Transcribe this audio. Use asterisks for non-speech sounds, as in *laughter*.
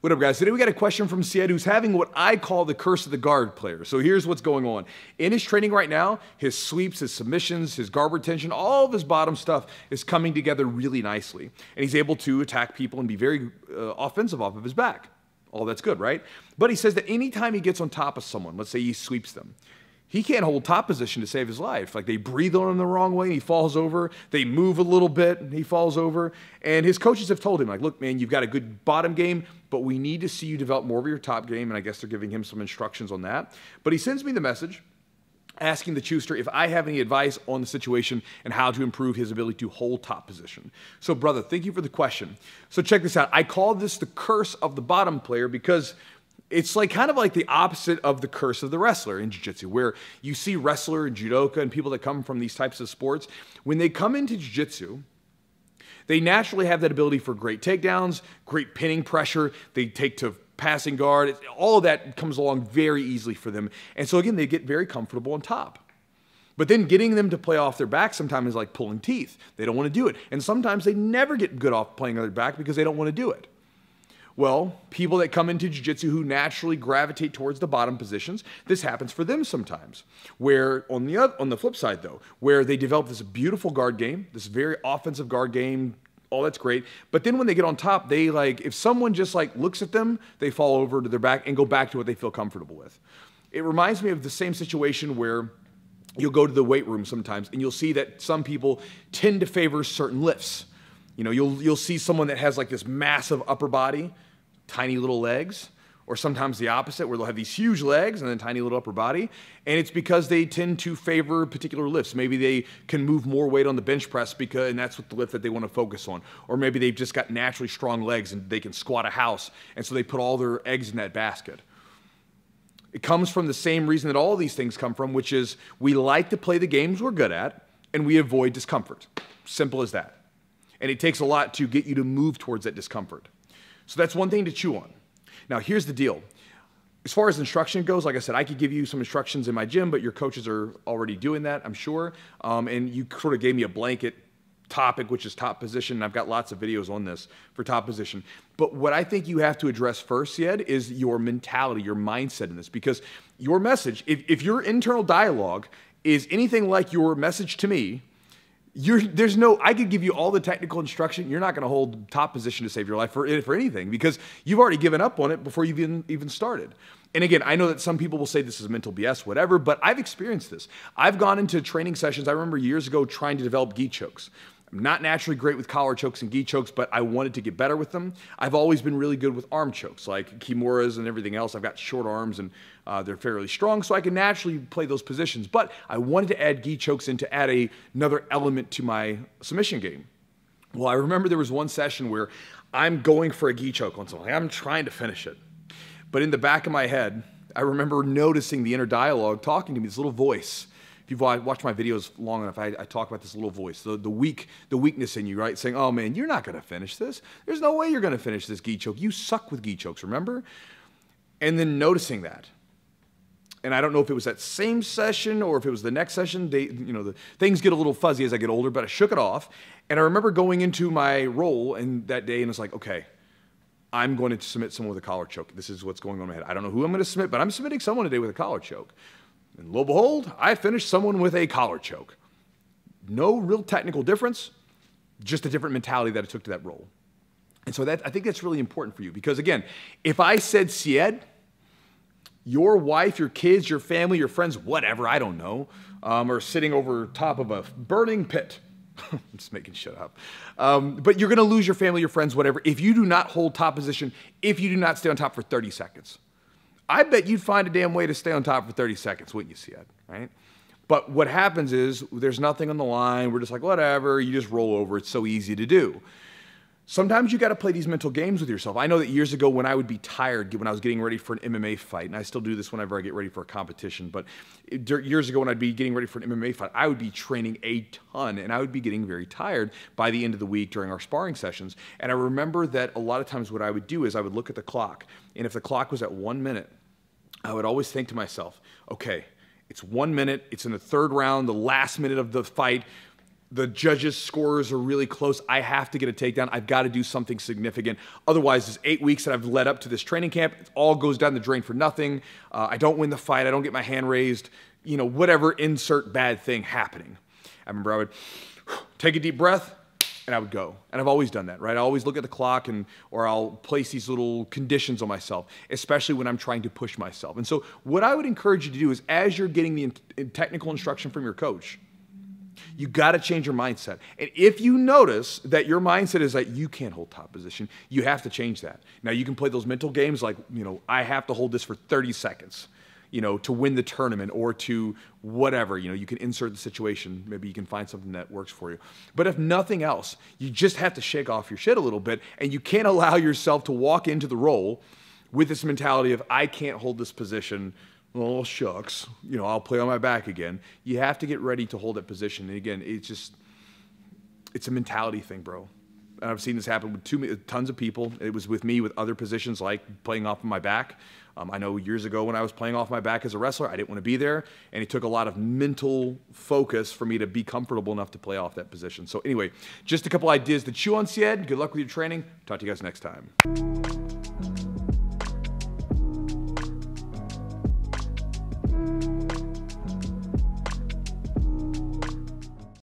What up, guys? Today we got a question from Syed who's having what I call the curse of the guard player. So here's what's going on. In his training right now, his sweeps, his submissions, his guard retention, all of his bottom stuff is coming together really nicely. And he's able to attack people and be very uh, offensive off of his back. All that's good, right? But he says that anytime he gets on top of someone, let's say he sweeps them, he can't hold top position to save his life. Like they breathe on him the wrong way, and he falls over. They move a little bit, and he falls over. And his coaches have told him, like, look, man, you've got a good bottom game, but we need to see you develop more of your top game. And I guess they're giving him some instructions on that. But he sends me the message asking the Chuster if I have any advice on the situation and how to improve his ability to hold top position. So, brother, thank you for the question. So, check this out. I call this the curse of the bottom player because it's like kind of like the opposite of the curse of the wrestler in jiu-jitsu where you see wrestler and judoka and people that come from these types of sports. When they come into jiu-jitsu they naturally have that ability for great takedowns great pinning pressure. They take to passing guard. All of that comes along very easily for them. And so again they get very comfortable on top. But then getting them to play off their back sometimes is like pulling teeth. They don't want to do it. And sometimes they never get good off playing on their back because they don't want to do it well, people that come into jiu-jitsu who naturally gravitate towards the bottom positions, this happens for them sometimes. Where on the other, on the flip side though, where they develop this beautiful guard game, this very offensive guard game, all that's great. But then when they get on top, they like if someone just like looks at them, they fall over to their back and go back to what they feel comfortable with. It reminds me of the same situation where you'll go to the weight room sometimes and you'll see that some people tend to favor certain lifts. You know, you'll you'll see someone that has like this massive upper body tiny little legs, or sometimes the opposite, where they'll have these huge legs and then tiny little upper body. And it's because they tend to favor particular lifts. Maybe they can move more weight on the bench press because, and that's what the lift that they want to focus on. Or maybe they've just got naturally strong legs and they can squat a house, and so they put all their eggs in that basket. It comes from the same reason that all these things come from, which is we like to play the games we're good at and we avoid discomfort. Simple as that. And it takes a lot to get you to move towards that discomfort. So that's one thing to chew on. Now, here's the deal. As far as instruction goes, like I said, I could give you some instructions in my gym, but your coaches are already doing that, I'm sure. Um, and you sort of gave me a blanket topic, which is top position. And I've got lots of videos on this for top position. But what I think you have to address first, yet, is your mentality, your mindset in this. Because your message, if, if your internal dialogue is anything like your message to me, you're, there's no, I could give you all the technical instruction. You're not going to hold top position to save your life for, for anything because you've already given up on it before you've even, even started. And again, I know that some people will say this is mental BS, whatever, but I've experienced this. I've gone into training sessions. I remember years ago trying to develop gi chokes. I'm not naturally great with collar chokes and gi chokes, but I wanted to get better with them. I've always been really good with arm chokes, like kimuras and everything else. I've got short arms and uh, they're fairly strong, so I can naturally play those positions. But I wanted to add gi chokes in to add a, another element to my submission game. Well, I remember there was one session where I'm going for a gi choke on someone. I'm trying to finish it. But in the back of my head, I remember noticing the inner dialogue talking to me, this little voice if you've watched my videos long enough, I, I, talk about this little voice, the, the weak, the weakness in you, right? Saying, oh man, you're not gonna finish this. There's no way you're gonna finish this gi choke. You suck with gi chokes, remember? And then noticing that. And I don't know if it was that same session or if it was the next session. They, you know, the things get a little fuzzy as I get older, but I shook it off. And I remember going into my roll and that day and it's like, okay, I'm going to submit someone with a collar choke. This is what's going on in my head. I don't know who I'm going to submit, but I'm submitting someone today with a collar choke. And lo and behold, I finished someone with a collar choke. No real technical difference, just a different mentality that it took to that roll. And so that, I think that's really important for you because, again, if I said Syed, your wife, your kids, your family, your friends, whatever, I don't know, um, are sitting over top of a burning pit. I'm *laughs* just making shit up. Um, but you're going to lose your family, your friends, whatever, if you do not hold top position, if you do not stay on top for 30 seconds. I bet you'd find a damn way to stay on top for 30 seconds, wouldn't you see? Right? But what happens is there's nothing on the line. We're just like, whatever, you just roll over. It's so easy to do. Sometimes you got to play these mental games with yourself. I know that years ago when I would be tired when I was getting ready for an MMA fight, and I still do this whenever I get ready for a competition, but years ago when I'd be getting ready for an MMA fight, I would be training a ton and I would be getting very tired by the end of the week during our sparring sessions. And I remember that a lot of times what I would do is I would look at the clock, and if the clock was at one minute, I would always think to myself, okay, it's one minute, it's in the third round, the last minute of the fight. the judges' scores are really close. I have to get a takedown. I've got to do something significant. Otherwise, this eight weeks that I've led up to this training camp, it all goes down the drain for nothing. Uh, I don't win the fight. I don't get my hand raised. You know, whatever insert bad thing happening. I remember I would *sighs* take a deep breath and I would go. And I've always done that, right? I always look at the clock and or I'll place these little conditions on myself, especially when I'm trying to push myself. And so what I would encourage you to do is as you're getting the technical instruction from your coach, you got to change your mindset. And if you notice that your mindset is that you can't hold top position, you have to change that. Now, you can play those mental games like, you know, I have to hold this for 30 seconds, you know, to win the tournament or to whatever. You know, you can insert the situation. Maybe you can find something that works for you. But if nothing else, you just have to shake off your shit a little bit and you can't *laughs* allow yourself to walk into the roll with this mentality of, I can't hold this position oh shucks, you know, I'll play on my back again. You have to get ready to hold that position. And again, it's just, it's a mentality thing, bro. I've seen this happen with two, tons of people. It was with me with other positions like playing off of my back. Um, I know years ago when I was playing off my back as a wrestler, I didn't want to be there, and it took a lot of mental focus for me to be comfortable enough to play off that position. So anyway, just a couple ideas to chew on, Syed. Good luck with your training. Talk to you guys next time.